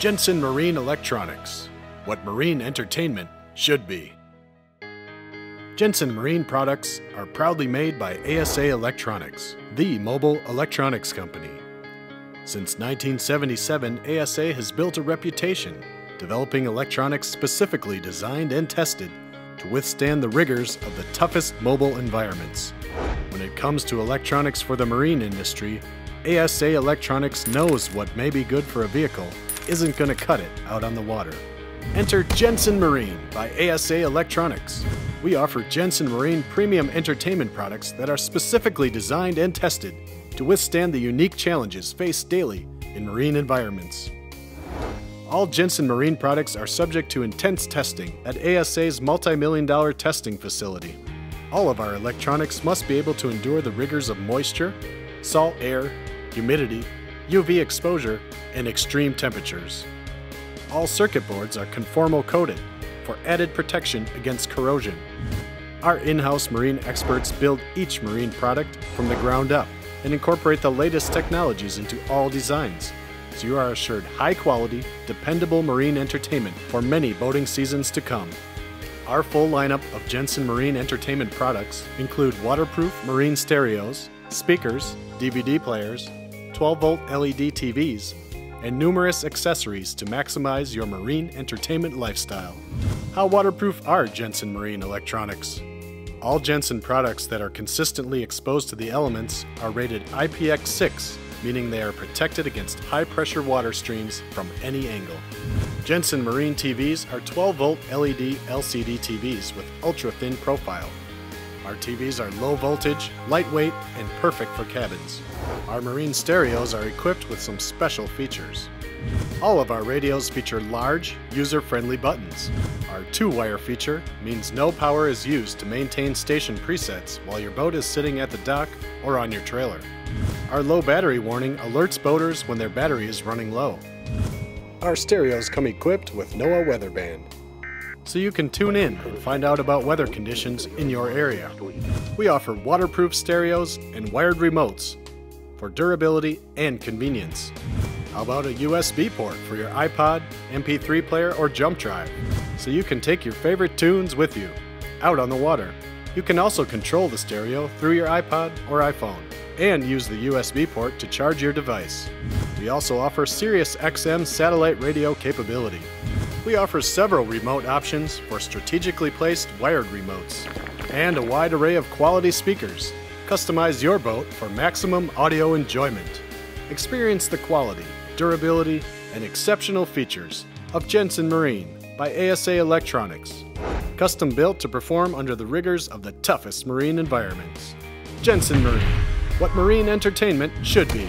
Jensen Marine Electronics. What marine entertainment should be. Jensen Marine products are proudly made by ASA Electronics, the mobile electronics company. Since 1977, ASA has built a reputation developing electronics specifically designed and tested to withstand the rigors of the toughest mobile environments. When it comes to electronics for the marine industry, ASA Electronics knows what may be good for a vehicle isn't going to cut it out on the water. Enter Jensen Marine by ASA Electronics. We offer Jensen Marine premium entertainment products that are specifically designed and tested to withstand the unique challenges faced daily in marine environments. All Jensen Marine products are subject to intense testing at ASA's multi-million dollar testing facility. All of our electronics must be able to endure the rigors of moisture, salt air, humidity, UV exposure, and extreme temperatures. All circuit boards are conformal coated for added protection against corrosion. Our in-house marine experts build each marine product from the ground up and incorporate the latest technologies into all designs, so you are assured high quality, dependable marine entertainment for many boating seasons to come. Our full lineup of Jensen Marine entertainment products include waterproof marine stereos, speakers, DVD players, 12 volt LED TVs, and numerous accessories to maximize your marine entertainment lifestyle. How waterproof are Jensen Marine electronics? All Jensen products that are consistently exposed to the elements are rated IPX6, meaning they are protected against high pressure water streams from any angle. Jensen Marine TVs are 12 volt LED LCD TVs with ultra thin profile our TVs are low voltage, lightweight, and perfect for cabins. Our marine stereos are equipped with some special features. All of our radios feature large, user-friendly buttons. Our two-wire feature means no power is used to maintain station presets while your boat is sitting at the dock or on your trailer. Our low battery warning alerts boaters when their battery is running low. Our stereos come equipped with NOAA Weather Band, so you can tune in and find out about weather conditions in your area. We offer waterproof stereos and wired remotes for durability and convenience. How about a USB port for your iPod, MP3 player, or jump drive, so you can take your favorite tunes with you out on the water. You can also control the stereo through your iPod or iPhone and use the USB port to charge your device. We also offer Sirius XM satellite radio capability. We offer several remote options for strategically placed wired remotes and a wide array of quality speakers. Customize your boat for maximum audio enjoyment. Experience the quality, durability, and exceptional features of Jensen Marine by ASA Electronics. Custom built to perform under the rigors of the toughest marine environments. Jensen Marine, what marine entertainment should be.